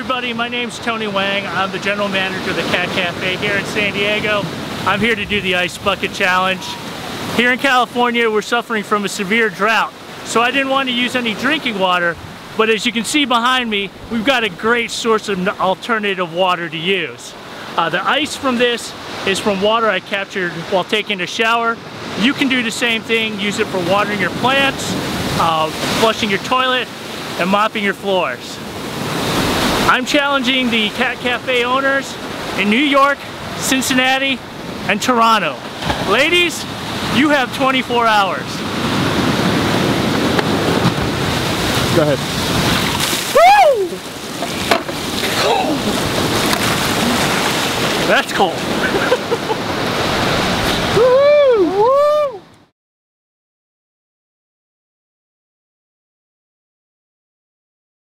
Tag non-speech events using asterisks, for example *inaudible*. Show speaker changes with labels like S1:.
S1: everybody, my name's Tony Wang. I'm the general manager of the Cat Cafe here in San Diego. I'm here to do the Ice Bucket Challenge. Here in California, we're suffering from a severe drought, so I didn't want to use any drinking water, but as you can see behind me, we've got a great source of alternative water to use. Uh, the ice from this is from water I captured while taking a shower. You can do the same thing, use it for watering your plants, uh, flushing your toilet, and mopping your floors. I'm challenging the Cat Cafe owners in New York, Cincinnati, and Toronto. Ladies, you have 24 hours.
S2: Go ahead.
S1: Woo! That's cold. *laughs*